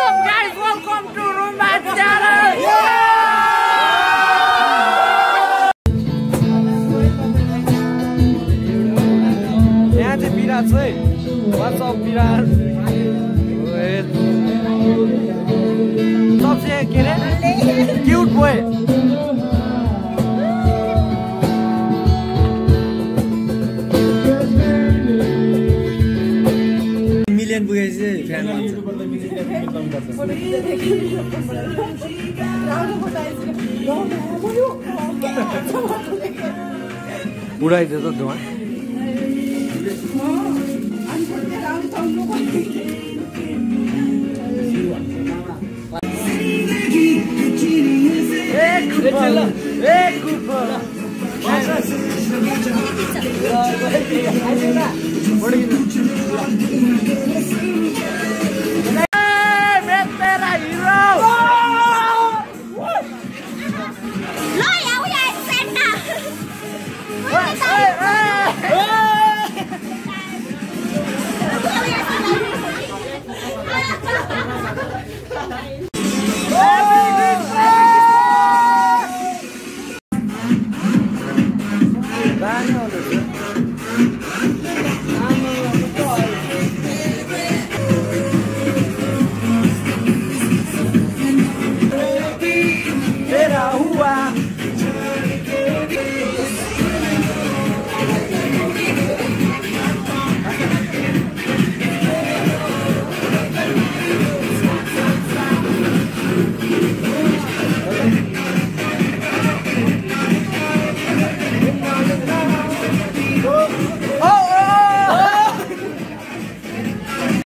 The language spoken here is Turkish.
up guys? Welcome to Rumba! यहाँ चाहिँ छ है वाट्सअप विराट सबसे के अरे क्युट बोय मिलियन पुगेपछि फ्यान भन्छ उडाइदियो त धुवा एक कुपर Vermiyorlar.